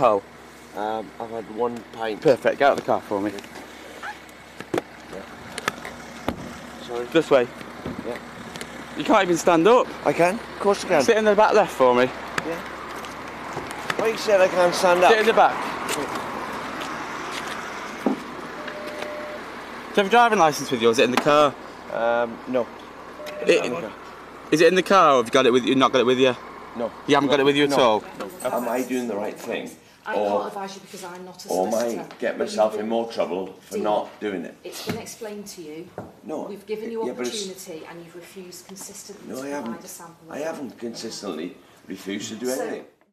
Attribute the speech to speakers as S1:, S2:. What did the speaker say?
S1: hole?
S2: Um, I've had one pint.
S1: Perfect. Get out of the car for me.
S2: Sorry.
S1: This way.
S2: Yeah.
S1: You can't even stand up.
S2: I can. Of course I can.
S1: Sit in the back left for me. Yeah.
S2: Why are you said I can't stand up?
S1: Sit in the back. Do you have a driving license with you? Or is it in the car?
S2: Um, no.
S1: It- is it in the car, or have you got it with you? Not got it with you?
S2: No.
S1: You haven't got it with you at
S2: No.
S1: all.
S2: Am I doing the right thing?
S3: I
S2: Or-
S3: can't advise you because I'm not a
S2: Or am
S3: solicitor.
S2: I get myself in more trouble for
S3: Dean,
S2: not doing it?
S3: It's been explained to you.
S2: No.
S3: We've given you
S2: yeah,
S3: opportunity and you've refused consistently
S2: No, I haven't. I haven't consistently refused to do
S3: So,
S2: anything.